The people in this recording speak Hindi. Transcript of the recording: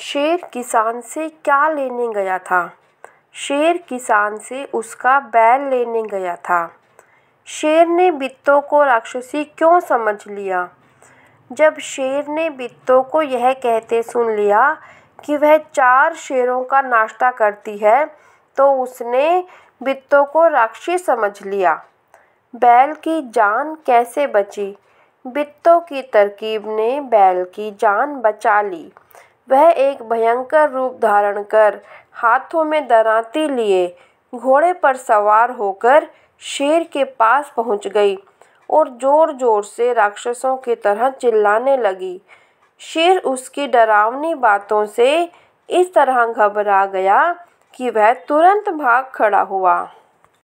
शेर किसान से क्या लेने गया था? शेर किसान से उसका बैल लेने गया था। शेर ने बित्तों को राक्षसी क्यों समझ लिया? जब शेर ने बित्तों को यह कहते सुन लिया कि वह चार शेरों का नाश्ता करती है तो उसने बित्तों को राक्षसी समझ लिया। बैल की जान कैसे बची? बित्तों की तरकीब ने बैल की जान बचा ली। वह एक भयंकर रूप धारण कर हाथों में दरांती लिए, घोड़े पर सवार होकर शेर के पास पहुँच गई और ज़ोर ज़ोर से राक्षसों की तरह चिल्लाने लगी। शेर उसकी डरावनी बातों से इस तरह घबरा गया कि वह तुरंत भाग खड़ा हुआ।